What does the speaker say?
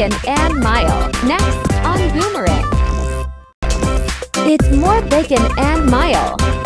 bacon and mile. Next, on boomerang. It's more bacon and mile.